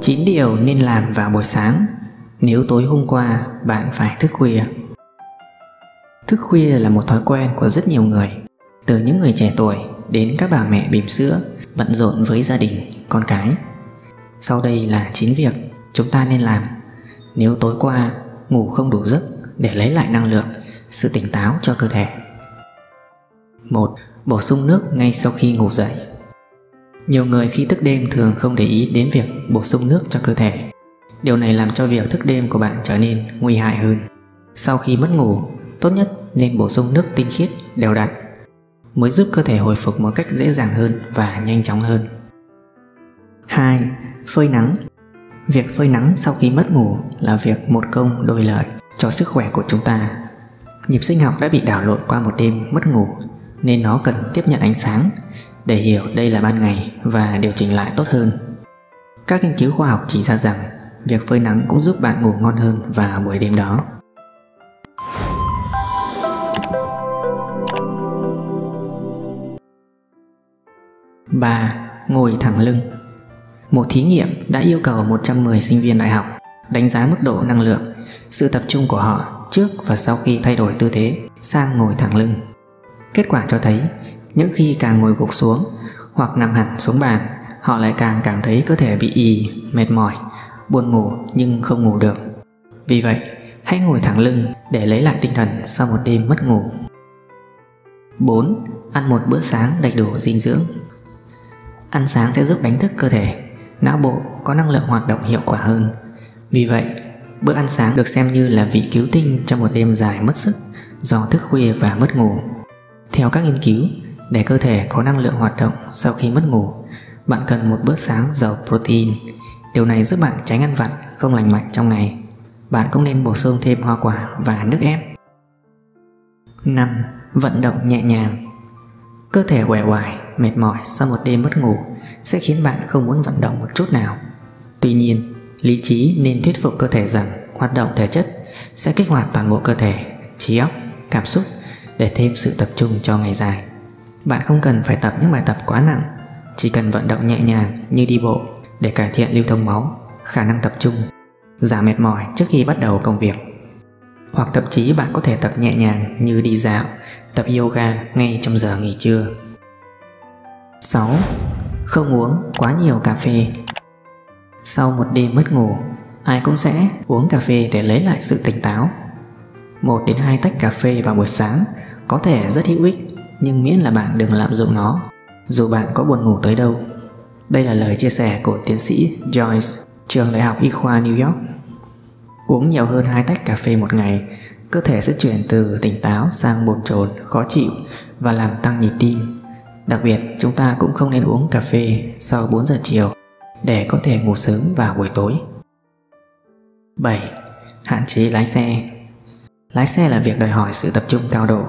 9 điều nên làm vào buổi sáng nếu tối hôm qua bạn phải thức khuya. Thức khuya là một thói quen của rất nhiều người, từ những người trẻ tuổi đến các bà mẹ bỉm sữa bận rộn với gia đình, con cái. Sau đây là 9 việc chúng ta nên làm nếu tối qua ngủ không đủ giấc để lấy lại năng lượng, sự tỉnh táo cho cơ thể. 1. Bổ sung nước ngay sau khi ngủ dậy. Nhiều người khi thức đêm thường không để ý đến việc bổ sung nước cho cơ thể. Điều này làm cho việc thức đêm của bạn trở nên nguy hại hơn. Sau khi mất ngủ, tốt nhất nên bổ sung nước tinh khiết đều đặn mới giúp cơ thể hồi phục một cách dễ dàng hơn và nhanh chóng hơn. 2. Phơi nắng Việc phơi nắng sau khi mất ngủ là việc một công đôi lợi cho sức khỏe của chúng ta. Nhịp sinh học đã bị đảo lộn qua một đêm mất ngủ nên nó cần tiếp nhận ánh sáng để hiểu đây là ban ngày và điều chỉnh lại tốt hơn. Các nghiên cứu khoa học chỉ ra rằng việc phơi nắng cũng giúp bạn ngủ ngon hơn vào buổi đêm đó. Ba, ngồi thẳng lưng Một thí nghiệm đã yêu cầu 110 sinh viên đại học đánh giá mức độ năng lượng, sự tập trung của họ trước và sau khi thay đổi tư thế sang ngồi thẳng lưng. Kết quả cho thấy, những khi càng ngồi gục xuống hoặc nằm hẳn xuống bàn, họ lại càng cảm thấy cơ thể bị ì, mệt mỏi, buồn ngủ nhưng không ngủ được. Vì vậy, hãy ngồi thẳng lưng để lấy lại tinh thần sau một đêm mất ngủ. 4. Ăn một bữa sáng đầy đủ dinh dưỡng Ăn sáng sẽ giúp đánh thức cơ thể, não bộ có năng lượng hoạt động hiệu quả hơn. Vì vậy, bữa ăn sáng được xem như là vị cứu tinh cho một đêm dài mất sức do thức khuya và mất ngủ. Theo các nghiên cứu, để cơ thể có năng lượng hoạt động sau khi mất ngủ, bạn cần một bữa sáng giàu protein. Điều này giúp bạn tránh ăn vặt không lành mạnh trong ngày. Bạn cũng nên bổ sung thêm hoa quả và nước ép. 5. Vận động nhẹ nhàng Cơ thể uể oải, mệt mỏi sau một đêm mất ngủ sẽ khiến bạn không muốn vận động một chút nào. Tuy nhiên, lý trí nên thuyết phục cơ thể rằng hoạt động thể chất sẽ kích hoạt toàn bộ cơ thể, trí óc, cảm xúc để thêm sự tập trung cho ngày dài. Bạn không cần phải tập những bài tập quá nặng, chỉ cần vận động nhẹ nhàng như đi bộ để cải thiện lưu thông máu, khả năng tập trung, giảm mệt mỏi trước khi bắt đầu công việc. Hoặc thậm chí bạn có thể tập nhẹ nhàng như đi dạo, tập yoga ngay trong giờ nghỉ trưa. 6. Không uống quá nhiều cà phê Sau một đêm mất ngủ, ai cũng sẽ uống cà phê để lấy lại sự tỉnh táo. Một đến hai tách cà phê vào buổi sáng có thể rất hữu ích, nhưng miễn là bạn đừng lạm dụng nó, dù bạn có buồn ngủ tới đâu. Đây là lời chia sẻ của tiến sĩ Joyce, trường đại học y khoa New York. Uống nhiều hơn hai tách cà phê một ngày, cơ thể sẽ chuyển từ tỉnh táo sang bồn chồn, khó chịu và làm tăng nhịp tim. Đặc biệt, chúng ta cũng không nên uống cà phê sau 4 giờ chiều để có thể ngủ sớm vào buổi tối. 7. Hạn chế lái xe Lái xe là việc đòi hỏi sự tập trung cao độ,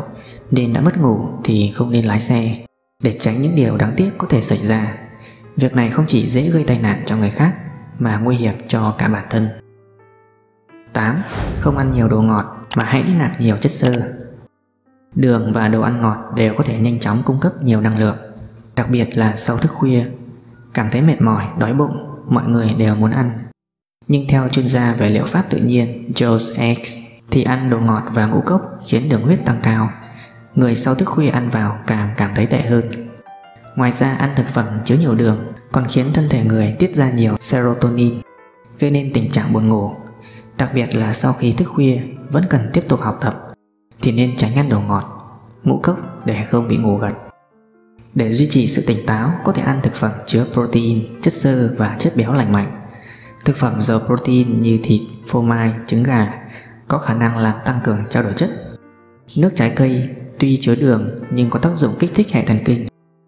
nên đã mất ngủ thì không nên lái xe để tránh những điều đáng tiếc có thể xảy ra. Việc này không chỉ dễ gây tai nạn cho người khác mà nguy hiểm cho cả bản thân. 8. Không ăn nhiều đồ ngọt mà hãy nạp nhiều chất xơ. Đường và đồ ăn ngọt đều có thể nhanh chóng cung cấp nhiều năng lượng, đặc biệt là sau thức khuya. Cảm thấy mệt mỏi, đói bụng, mọi người đều muốn ăn. Nhưng theo chuyên gia về liệu pháp tự nhiên Joe X thì ăn đồ ngọt và ngũ cốc khiến đường huyết tăng cao. Người sau thức khuya ăn vào càng cảm thấy tệ hơn. Ngoài ra ăn thực phẩm chứa nhiều đường còn khiến thân thể người tiết ra nhiều serotonin, gây nên tình trạng buồn ngủ Đặc biệt là sau khi thức khuya vẫn cần tiếp tục học tập thì nên tránh ăn đồ ngọt, ngũ cốc để không bị ngủ gật. Để duy trì sự tỉnh táo có thể ăn thực phẩm chứa protein, chất xơ và chất béo lành mạnh. Thực phẩm giàu protein như thịt, phô mai, trứng gà có khả năng làm tăng cường trao đổi chất. Nước trái cây tuy chứa đường nhưng có tác dụng kích thích hệ thần kinh,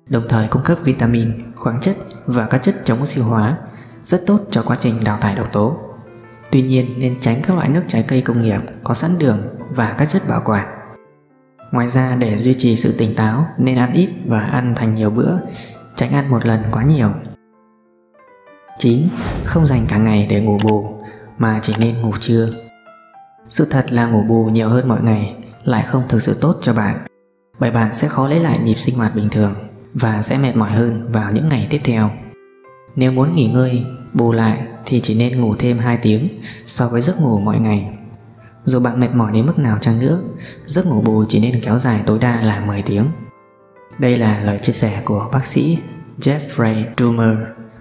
đồng thời cung cấp vitamin, khoáng chất và các chất chống oxy hóa rất tốt cho quá trình đào thải độc tố. Tuy nhiên nên tránh các loại nước trái cây công nghiệp có sẵn đường và các chất bảo quản. Ngoài ra để duy trì sự tỉnh táo nên ăn ít và ăn thành nhiều bữa, tránh ăn một lần quá nhiều. 9. Không dành cả ngày để ngủ bù mà chỉ nên ngủ trưa. Sự thật là ngủ bù nhiều hơn mọi ngày lại không thực sự tốt cho bạn bởi bạn sẽ khó lấy lại nhịp sinh hoạt bình thường. và sẽ mệt mỏi hơn vào những ngày tiếp theo. Nếu muốn nghỉ ngơi, bù lại thì chỉ nên ngủ thêm 2 tiếng so với giấc ngủ mọi ngày. Dù bạn mệt mỏi đến mức nào chăng nữa, giấc ngủ bù chỉ nên kéo dài tối đa là 10 tiếng. Đây là lời chia sẻ của bác sĩ Jeffrey Dahmer,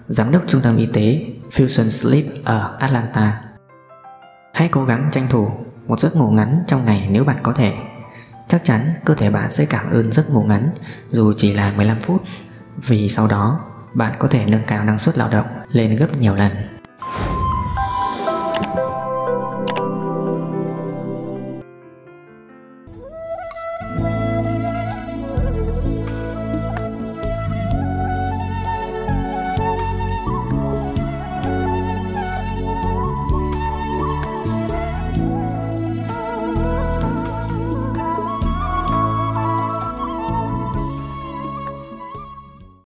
giám đốc trung tâm y tế Fusion Sleep ở Atlanta. Hãy cố gắng tranh thủ một giấc ngủ ngắn trong ngày nếu bạn có thể. Chắc chắn cơ thể bạn sẽ cảm ơn giấc ngủ ngắn, dù chỉ là 15 phút vì sau đó, bạn có thể nâng cao năng suất lao động lên gấp nhiều lần.